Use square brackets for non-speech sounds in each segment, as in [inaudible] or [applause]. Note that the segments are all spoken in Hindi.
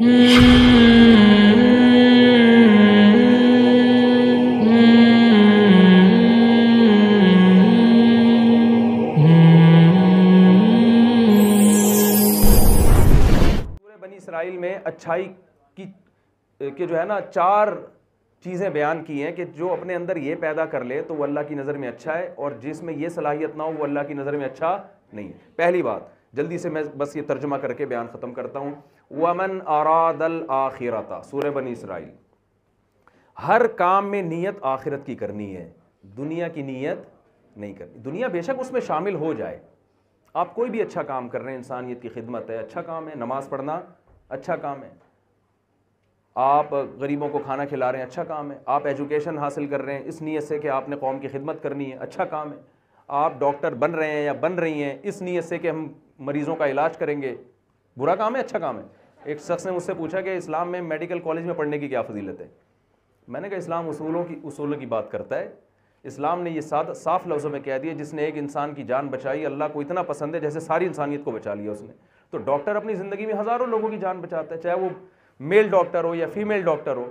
इसराइल में अच्छाई की, के जो है ना, चार चीज़ें बयान की हैं कि जो अपने अंदर ये पैदा कर ले तो वो अल्लाह की नज़र में अच्छा है और जिसमें ये सलाहियत ना हो वो अल्लाह की नज़र में अच्छा नहीं है। पहली बात जल्दी से मैं बस ये तर्जमा करके बयान ख़त्म करता हूँ। वमन आरादल आखिरता सूर बनी इसराइल। हर काम में नीयत आखिरत की करनी है। दुनिया की नीयत नहीं करनी। दुनिया बेशक उसमें शामिल हो जाए। आप कोई भी अच्छा काम कर रहे हैं, इंसानियत की खिदमत है अच्छा काम है, नमाज़ पढ़ना अच्छा काम है। आप गरीबों को खाना खिला रहे हैं अच्छा काम है। आप एजुकेशन हासिल कर रहे हैं, इस नीयत से कि आपने कौम की खिदमत करनी है अच्छा काम है। आप डॉक्टर बन रहे हैं या बन रही हैं, इस नीयत से कि हम मरीज़ों का इलाज करेंगे। बुरा काम है अच्छा काम है। एक शख्स ने मुझसे पूछा कि इस्लाम में मेडिकल कॉलेज में पढ़ने की क्या फजीलत है? मैंने कहा, इस्लाम उसूलों की उसूलों की बात करता है। इस्लाम ने ये साथ साफ़ लफ्ज़ों में कह दिया, जिसने एक इंसान की जान बचाई, अल्लाह को इतना पसंद है, जैसे सारी इंसानियत को बचा लिया उसने। तो डॉक्टर अपनी ज़िंदगी में हज़ारों लोगों की जान बचाता है, चाहे वो मेल डॉक्टर हो या फीमेल डॉक्टर हो।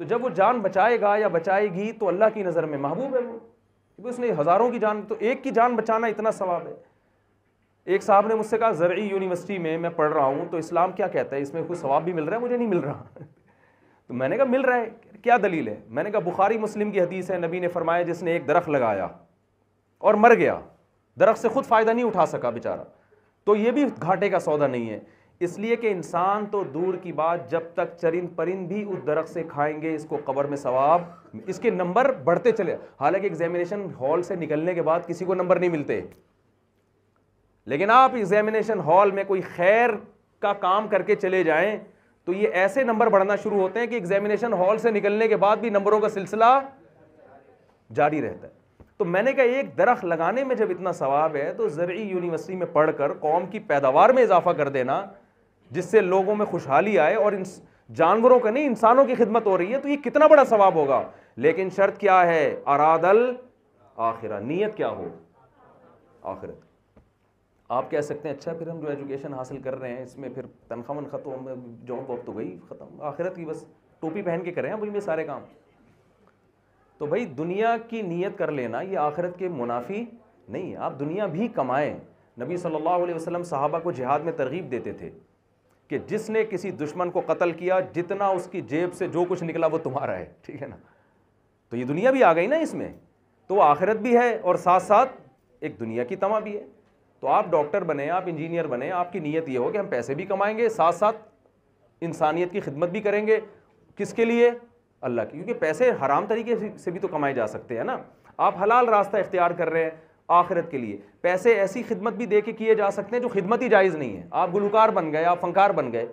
तो जब वो जान बचाएगा या बचाएगी तो अल्लाह की नज़र में महबूब है वो। क्योंकि उसने हज़ारों की जान तो एक की जान बचाना इतना सवाब है। एक साहब ने मुझसे कहा ज़रई यूनिवर्सिटी में मैं पढ़ रहा हूँ तो इस्लाम क्या कहता है? इसमें कोई सवाब भी मिल रहा है? मुझे नहीं मिल रहा. [laughs] तो मैंने कहा, मिल रहा है? क्या दलील है? मैंने कहा, बुखारी मुस्लिम की हदीस है, नबी ने फरमाया, जिसने एक दरख्त लगाया और मर गया, दरख्त से खुद फ़ायदा नहीं उठा सका बेचारा। तो ये भी घाटे का सौदा नहीं है। इसलिए कि इंसान तो दूर की बात, जब तक चरिंद परिंद भी उस दरख्त से खाएँगे, इसको कबर में सवाब, इसके नंबर बढ़ते चले। हालाँकि एग्जामिनेशन हॉल से निकलने के बाद किसी को नंबर नहीं मिलते। लेकिन आप एग्जामिनेशन हॉल में कोई खैर का काम करके चले जाएँ तो ये ऐसे नंबर बढ़ना शुरू होते हैं कि एग्जामिनेशन हॉल से निकलने के बाद भी नंबरों का सिलसिला जारी रहता है। तो मैंने कहा, एक दरख्त लगाने में जब इतना सवाब है तो ज़रिए यूनिवर्सिटी में पढ़कर कौम की पैदावार में इजाफा कर देना, जिससे लोगों में खुशहाली आए और जानवरों का नहीं, इंसानों की खिदमत हो रही है तो ये कितना बड़ा सवाब होगा? लेकिन शर्त क्या है? अरादल आखिरा। नीयत क्या हो? आखिरत। आप कह सकते हैं अच्छा फिर हम जो एजुकेशन हासिल कर रहे हैं, इसमें फिर तनख्वाह वनखा तो जॉब वॉब तो गई, ख़त्म। आखिरत की बस टोपी पहन के करें वही में सारे काम। तो भाई, दुनिया की नीयत कर लेना, ये आखिरत के मुनाफी नहीं है। आप दुनिया भी कमाएँ। नबी सल्लल्लाहु अलैहि वसल्लम सहाबा को जिहाद में तरगीब देते थे कि जिसने किसी दुश्मन को कत्ल किया, जितना उसकी जेब से जो कुछ निकला वो तुम्हारा है, ठीक है ना? तो ये दुनिया भी आ गई ना इसमें। तो आखिरत भी है और साथ साथ एक दुनिया की तमा भी है। तो आप डॉक्टर बने, आप इंजीनियर बने, आपकी नीयत ये हो कि हम पैसे भी कमाएँगे साथ साथ इंसानियत की खिदमत भी करेंगे। किसके लिए? अल्लाह की। क्योंकि पैसे हराम तरीके से भी तो कमाए जा सकते हैं ना। आप हलाल रास्ता इख्तियार कर रहे हैं आखिरत के लिए। पैसे ऐसी खिदमत भी दे के किए जा सकते हैं जो खिदमत ही जायज़ नहीं है। आप गुलकार बन गए, आप फंकार बन गए,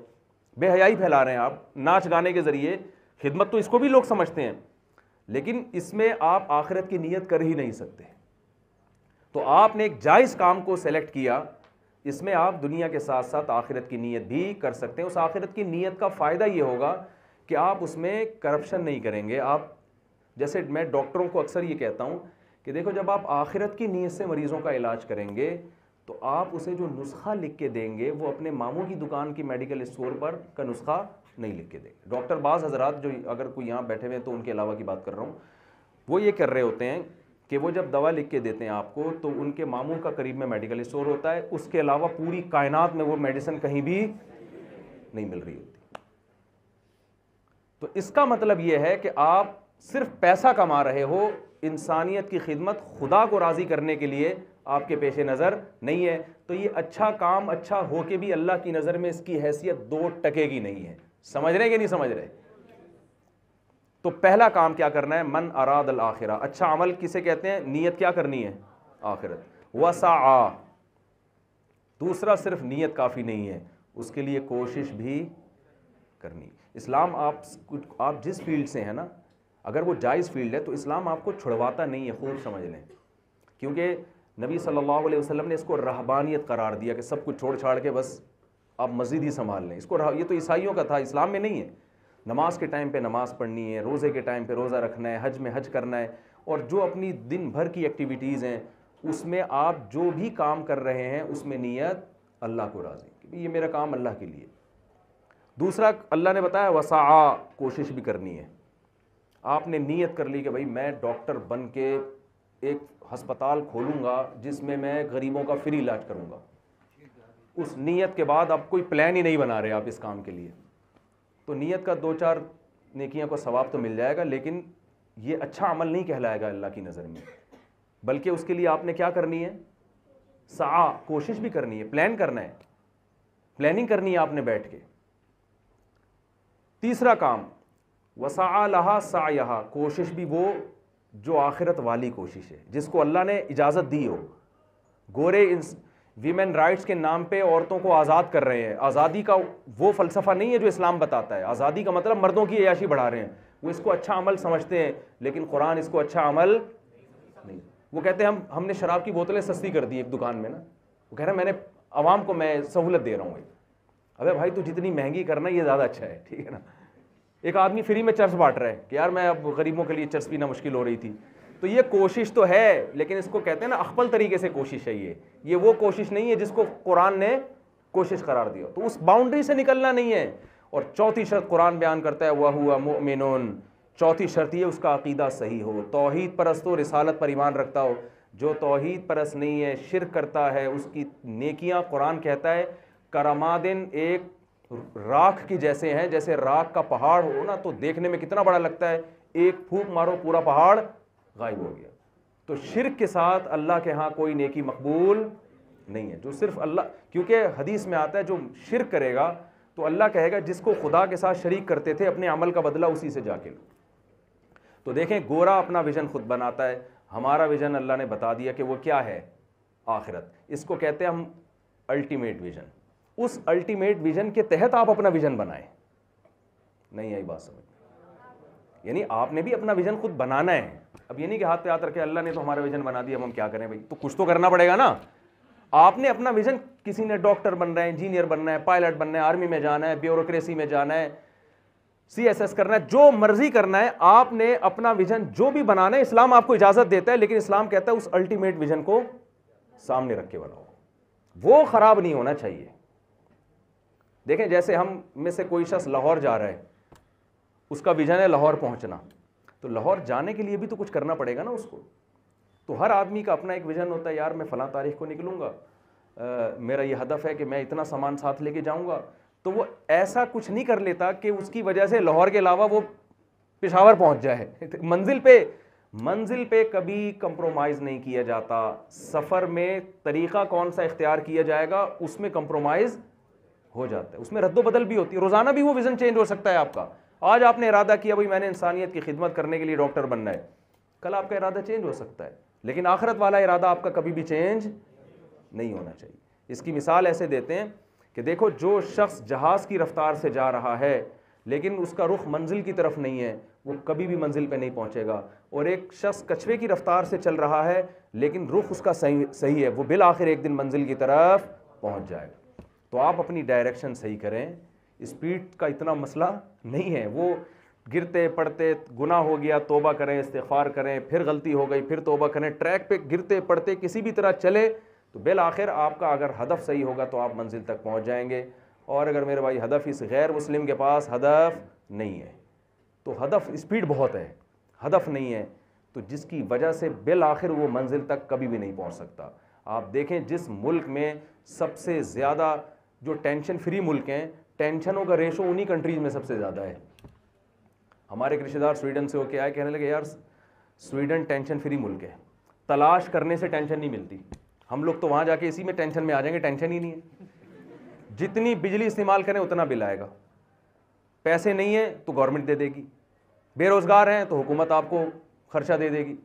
बेहयाई फैला रहे हैं आप नाच गाने के ज़रिए। खिदमत तो इसको भी लोग समझते हैं, लेकिन इसमें आप आखिरत की नीयत कर ही नहीं सकते। तो आपने एक जायज़ काम को सेलेक्ट किया, इसमें आप दुनिया के साथ साथ आखिरत की नीयत भी कर सकते हैं। उस आखिरत की नीयत का फ़ायदा ये होगा कि आप उसमें करप्शन नहीं करेंगे। आप, जैसे मैं डॉक्टरों को अक्सर ये कहता हूँ कि देखो, जब आप आखिरत की नीयत से मरीज़ों का इलाज करेंगे तो आप उसे जो नुस्खा लिख के देंगे, वो अपने मामू की दुकान की मेडिकल स्टोर पर का नुस्खा नहीं लिख के देंगे। डॉक्टर बाज़ हजरात जो अगर कोई यहाँ बैठे हुए हैं तो उनके अलावा की बात कर रहा हूँ। वो ये कर रहे होते हैं कि वो जब दवा लिख के देते हैं आपको तो उनके मामू का करीब में मेडिकल स्टोर होता है। उसके अलावा पूरी कायनात में वो मेडिसिन कहीं भी नहीं मिल रही होती। तो इसका मतलब ये है कि आप सिर्फ़ पैसा कमा रहे हो, इंसानियत की खिदमत खुदा को राज़ी करने के लिए आपके पेश नज़र नहीं है। तो ये अच्छा काम अच्छा हो के भी अल्लाह की नज़र में इसकी हैसियत दो टके की नहीं है। समझ रहे कि नहीं समझ रहे? तो पहला काम क्या करना है? मन अराद अल आखिरा। अच्छा अमल किसे कहते हैं? नीयत क्या करनी है? आखिरत। वसा दूसरा सिर्फ़ नीयत काफ़ी नहीं है। उसके लिए कोशिश भी करनी। इस्लाम आप आप जिस फ़ील्ड से हैं ना, अगर वो जायज़ फ़ील्ड है तो इस्लाम आपको छुड़वाता नहीं है, खूब समझ लें। क्योंकि नबी सल्लल्लाहु अलैहि वसल्लम ने इसको रहबानियत करार दिया कि सब कुछ छोड़ छाड़ के बस आप मस्जिद ही संभाल लें। इसको ये तो ईसाइयों का था, इस्लाम में नहीं है। नमाज़ के टाइम पे नमाज़ पढ़नी है, रोज़े के टाइम पे रोज़ा रखना है, हज में हज करना है और जो अपनी दिन भर की एक्टिविटीज़ हैं, उसमें आप जो भी काम कर रहे हैं, उसमें नीयत अल्लाह को राज़ी। ये मेरा काम अल्लाह के लिए। दूसरा, अल्लाह ने बताया वसा कोशिश भी करनी है। आपने नीयत कर ली कि भाई मैं डॉक्टर बन के एक हस्पताल खोलूँगा, जिसमें मैं गरीबों का फ्री इलाज करूँगा। उस नीयत के बाद आप कोई प्लान ही नहीं बना रहे आप इस काम के लिए। तो नीयत का दो चार नेकियों का सवाब तो मिल जाएगा, लेकिन ये अच्छा अमल नहीं कहलाएगा अल्लाह की नज़र में। बल्कि उसके लिए आपने क्या करनी है? सा कोशिश भी करनी है प्लान करना है। प्लानिंग करनी है आपने बैठ के। तीसरा काम, वसा लहा सा कोशिश भी वो जो आखिरत वाली कोशिश है, जिसको अल्लाह ने इजाज़त दी हो। गोरे वीमेन राइट्स के नाम पे औरतों को आज़ाद कर रहे हैं। आज़ादी का वो फ़लसफ़ा नहीं है जो इस्लाम बताता है। आज़ादी का मतलब मर्दों की अयाशी बढ़ा रहे हैं। वो इसको अच्छा अमल समझते हैं, लेकिन कुरान इसको अच्छा अमल नहीं। वो कहते हैं, हम, हमने शराब की बोतलें सस्ती कर दी एक दुकान में ना। वो कह रहे हैं, मैंने, आवाम को मैं सहूलत दे रहा हूँ अबे भाई, तू जितनी महँगी करना, ये ज़्यादा अच्छा है, ठीक है ना? एक आदमी फ्री में चर्च बांट रहा है कि, यार, मैं अब गरीबों के लिए चर्च पीना मुश्किल हो रही थी। तो ये कोशिश तो है, लेकिन इसको कहते हैं ना अखबल तरीके से कोशिश है ये। ये वो कोशिश नहीं है जिसको कुरान ने कोशिश करार दिया। तो उस बाउंड्री से निकलना नहीं है। और चौथी शर्त कुरान बयान करता है, वह हुआ मोमिन चौथी शर्त ये, उसका अकीदा सही हो। तोहहीद परस्त हो रिसालत पर ईमान रखता हो। जो तोहहीद परस्त नहीं है शिर करता है, उसकी नेकियाँ कुरान कहता है करमादिन एक राख की जैसे हैं, जैसे राख का पहाड़ हो ना तो देखने में कितना बड़ा लगता है। एक फूक मारो पूरा पहाड़ गायब हो गया। तो शिरक के साथ अल्लाह के यहाँ कोई नेकी मकबूल नहीं है, जो सिर्फ़ अल्लाह, क्योंकि हदीस में आता है जो शिरक करेगा तो अल्लाह कहेगा, जिसको खुदा के साथ शरीक करते थे, अपने अमल का बदला उसी से जाके लो। तो देखें, गोरा अपना विजन खुद बनाता है, हमारा विजन अल्लाह ने बता दिया कि वो क्या है? आखिरत। इसको कहते हैं हम अल्टीमेट विजन उस अल्टीमेट विजन के तहत आप अपना विजन बनाएँ। नहीं आई बात समझ यानी आपने भी अपना विजन खुद बनाना है। अब ये नहीं कि हाथ पे हाथ रखे, अल्लाह ने तो हमारा विजन बना दिया, अब हम क्या करें भाई? तो कुछ तो करना पड़ेगा ना। आपने अपना विजन किसी ने डॉक्टर बन बनना है इंजीनियर बनना है पायलट बनना है आर्मी में जाना है ब्यूरोक्रेसी में जाना है सी एस एस करना है, जो मर्ज़ी करना है, आपने अपना विजन जो भी बनाना है, इस्लाम आपको इजाज़त देता है, लेकिन इस्लाम कहता है उस अल्टीमेट विजन को सामने रख के बनाओ वो खराब नहीं होना चाहिए। देखें, जैसे हम में से कोई शख्स लाहौर जा रहा है उसका विजन है लाहौर पहुँचना। तो लाहौर जाने के लिए भी तो कुछ करना पड़ेगा ना उसको। तो हर आदमी का अपना एक विज़न होता है, यार, मैं फ़लाँ तारीख को निकलूँगा। मेरा ये हदफ है कि मैं इतना सामान साथ लेके जाऊँगा। तो वो ऐसा कुछ नहीं कर लेता कि उसकी वजह से लाहौर के अलावा वो पिशावर पहुँच जाए। [laughs] मंजिल पे मंजिल पे कभी कंप्रोमाइज़ नहीं किया जाता। सफ़र में तरीक़ा कौन सा इख्तियार किया जाएगा, उसमें कंप्रोमाइज़ हो जाता है। उसमें रद्दबदल भी होती है। रोज़ाना भी वो विज़न चेंज हो सकता है आपका। आज आपने इरादा किया, भाई मैंने इंसानियत की खिदमत करने के लिए डॉक्टर बनना है। कल आपका इरादा चेंज हो सकता है, लेकिन आखिरत वाला इरादा आपका कभी भी चेंज नहीं होना चाहिए। इसकी मिसाल ऐसे देते हैं कि देखो, जो शख्स जहाज़ की रफ्तार से जा रहा है, लेकिन उसका रुख मंजिल की तरफ़ नहीं है, वो कभी भी मंजिल पे नहीं पहुंचेगा। और एक शख्स कछुए की रफ्तार से चल रहा है, लेकिन रुख उसका सही सही है, वो बिल आखिर एक दिन मंजिल की तरफ़ पहुँच जाएगा। तो आप अपनी डायरेक्शन सही करें स्पीड का इतना मसला नहीं है। वो गिरते, पड़ते गुना हो गया, तोबा करें इस्तफार करें, फिर गलती हो गई, फिर तोबा करें, ट्रैक पे गिरते, पड़ते, किसी भी तरह चले तो बिल आखिर आपका अगर हदफ सही होगा तो आप मंजिल तक पहुँच जाएँगे। और अगर मेरे भाई हदफ इस गैर मुस्लिम के पास हदफ नहीं है तो हदफ स्पीड बहुत है, हदफ नहीं है तो जिसकी वजह से बिल आखिर वो मंजिल तक कभी भी नहीं पहुँच सकता। आप देखें, जिस मुल्क में सबसे ज़्यादा जो टेंशन फ्री मुल्क हैं टेंशनों का रेशो उन्हीं कंट्रीज़ में सबसे ज़्यादा है। हमारे रिश्तेदार स्वीडन से होके आए, कहने लगे, यार, स्वीडन टेंशन फ्री मुल्क है। तलाश करने से टेंशन नहीं मिलती। हम लोग तो वहाँ जाके इसी में टेंशन में आ जाएँगे, टेंशन ही नहीं है। जितनी बिजली इस्तेमाल करें, उतना बिल आएगा। पैसे नहीं है तो गवर्नमेंट दे देगी। बेरोज़गार हैं तो हुकूमत आपको खर्चा दे देगी।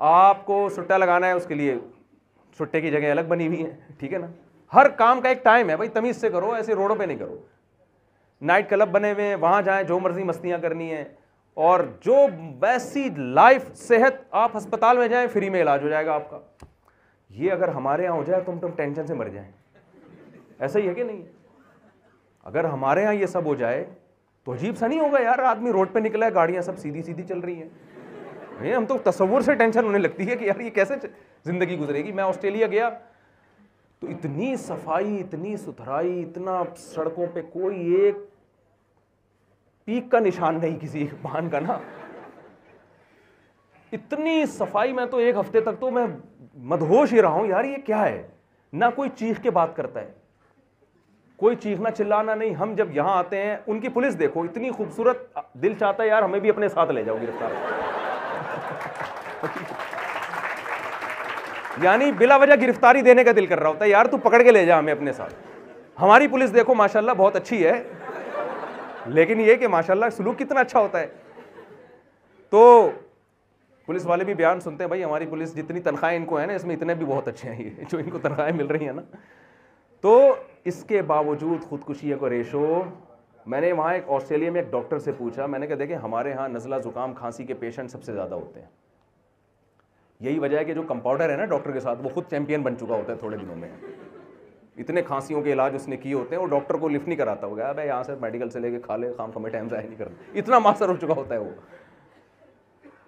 आपको सुट्टा लगाना है, उसके लिए सुट्टे की जगह अलग बनी हुई है, ठीक है ना? हर काम का एक टाइम है, भाई, तमीज से करो, ऐसे रोडों पे नहीं करो। नाइट क्लब बने हुए हैं, वहाँ जाएँ, जो मर्ज़ी मस्तियाँ करनी है। और जो वैसी लाइफ सेहत आप अस्पताल में जाएँ फ्री में इलाज हो जाएगा आपका। ये अगर हमारे यहाँ हो जाए तो हम तुम टेंशन से मर जाएँ। ऐसा ही है कि नहीं? अगर हमारे यहाँ ये सब हो जाए तो अजीब सा नहीं होगा यार, आदमी रोड पे निकला है, गाड़ियाँ सब सीधी सीधी चल रही हैं। हम तो तस्वुर से टेंशन होने लगती है कि यार ये कैसे ज़िंदगी गुजरेगी। मैं ऑस्ट्रेलिया गया तो इतनी सफ़ाई, इतनी सुथराई, इतना सड़कों पे कोई एक पीक का निशान नहीं किसी बाँध का ना। इतनी सफ़ाई में तो एक हफ़्ते तक तो मैं मदहोश ही रहा हूँ, यार ये क्या है? ना कोई चीख के बात करता है। कोई चीखना चिल्लाना नहीं। हम जब यहाँ आते हैं, उनकी पुलिस देखो, इतनी खूबसूरत दिल चाहता है, यार हमें भी अपने साथ ले जाओ गिरफ़्तार। यानी बिला वजह गिरफ्तारी देने का दिल कर रहा होता है, यार तू पकड़ के ले जा हमें अपने साथ। हमारी पुलिस देखो, माशाल्लाह बहुत अच्छी है, लेकिन ये कि माशाल्लाह सलूक कितना अच्छा होता है। तो पुलिस वाले भी बयान सुनते हैं, भाई, हमारी पुलिस जितनी तनख्वाहें इनको है ना, इसमें इतने भी बहुत अच्छे हैं ये, जो इनको तनख्वाहें मिल रही हैं ना। तो इसके बावजूद खुदकुशी का रेशो, मैंने वहाँ एक ऑस्ट्रेलिया में एक डॉक्टर से पूछा, मैंने कहा देखें हमारे यहाँ नज़ला ज़ुकाम खांसी के पेशेंट सबसे ज़्यादा होते हैं। यही वजह है कि जो कंपाउंडर है ना डॉक्टर के साथ, वो खुद चैंपियन बन चुका होता है थोड़े दिनों में। इतने खांसियों के इलाज उसने किए होते हैं, वो डॉक्टर को लिफ्ट नहीं कराता होगा भाई यहाँ से मेडिकल से लेके खा ले खाम खमे टाइम से नहीं करता इतना मास्टर हो चुका होता है वो।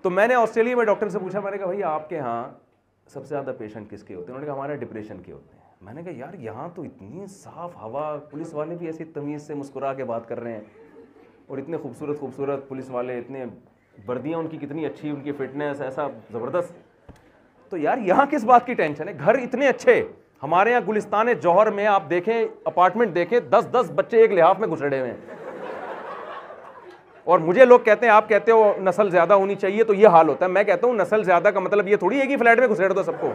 तो मैंने ऑस्ट्रेलिया में डॉक्टर से पूछा, मैंने कहा, भाई, आपके यहाँ सबसे ज़्यादा पेशेंट किसके होते हैं? उन्होंने कहा, हमारे डिप्रेशन के होते हैं। मैंने कहा, यार, यहाँ तो इतनी साफ़ हवा, पुलिस वाले भी ऐसी तमीज़ से मुस्कुरा के बात कर रहे हैं। और इतने खूबसूरत खूबसूरत पुलिस वाले, इतने वर्दियाँ उनकी कितनी अच्छी, उनकी फिटनेस ऐसा ज़बरदस्त तो यार यहाँ किस बात की टेंशन है? घर इतने अच्छे। हमारे यहाँ गुलिस्तान जौहर में आप देखें, अपार्टमेंट देखें दस दस बच्चे एक लिहाफ में घुसड़े हुए हैं। और मुझे लोग कहते हैं, आप कहते हो नस्ल ज़्यादा होनी चाहिए तो ये हाल होता है। मैं कहता हूँ, नस्ल ज़्यादा का मतलब ये थोड़ी है कि फ्लैट में घुसेड़ दो सबको।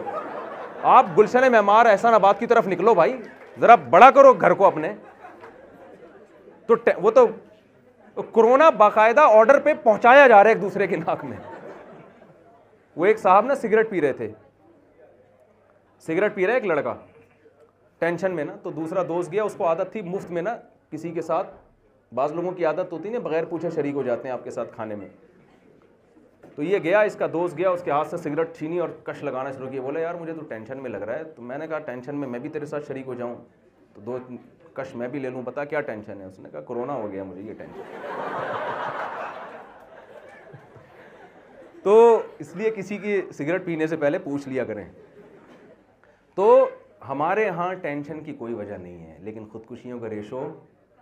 आप गुलशन मेहमार एहसानाबाद की तरफ़ निकलो भाई। ज़रा बड़ा करो घर को अपने। तो वो तो कोरोना बाकायदा ऑर्डर पे पहुँचाया जा रहा है एक दूसरे के नाक में। वो एक साहब ना सिगरेट पी रहे थे। सिगरेट पी रहा है एक लड़का। टेंशन में ना तो दूसरा दोस्त गया, उसको आदत थी मुफ़्त में ना किसी के साथ। बाज़ लोगों की आदत होती है बगैर पूछे शरीक हो जाते हैं आपके साथ खाने में। तो ये गया, इसका दोस्त गया, उसके हाथ से सिगरेट छीनी और कश लगाना शुरू किया। बोला, यार, मुझे तो टेंशन में लग रहा है। तो मैंने कहा, टेंशन में मैं भी तेरे साथ शरीक हो जाऊँ। तो दो कश मैं भी ले लूँ, बता क्या टेंशन है? उसने कहा, कोरोना हो गया मुझे, ये टेंशन. [laughs] तो इसलिए किसी की सिगरेट पीने से पहले पूछ लिया करें। तो हमारे यहाँ टेंशन की कोई वजह नहीं है, लेकिन ख़ुदकुशियों का रेशो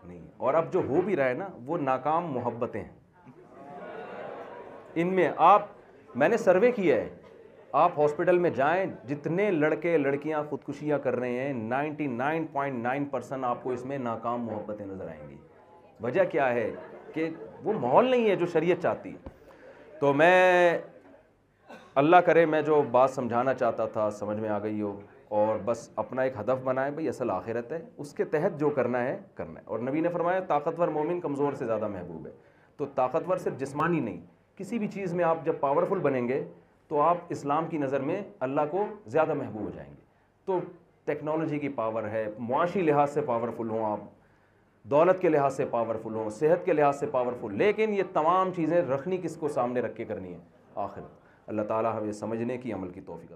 नहीं और अब जो हो भी रहा है ना, वो नाकाम मोहब्बतें हैं। इनमें आप, मैंने सर्वे किया है, आप हॉस्पिटल में जाएँ, जितने लड़के, लड़कियाँ खुदकुशियाँ कर रहे हैं 99.9 परसेंट आपको इसमें नाकाम मोहब्बतें नज़र आएँगी। वजह क्या है कि वो माहौल नहीं है जो शरीयत चाहती। है तो मैं अल्लाह करे, मैं जो बात समझाना चाहता था, समझ में आ गई हो, और बस अपना एक हदफ बनाए, भाई, असल आखिरत है, उसके तहत जो करना है करना है। और नबी ने फरमाया, ताकतवर मोमिन कमज़ोर से ज़्यादा महबूब है। तो ताकतवर सिर्फ़ जिस्मानी नहीं, किसी भी चीज़ में आप जब पावरफुल बनेंगे तो आप इस्लाम की नज़र में अल्लाह को ज़्यादा महबूब हो जाएँगे। तो टेक्नोलॉजी की पावर है, मुआशी लिहाज से पावरफुल हों आप, दौलत के लिहाज से पावरफुल हों, सेहत के लिहाज से पावरफुल, लेकिन ये तमाम चीज़ें रखनी किसको सामने रख के करनी है? आखिर अल्लाह ताला हमें समझने की अमल की तोफ़ी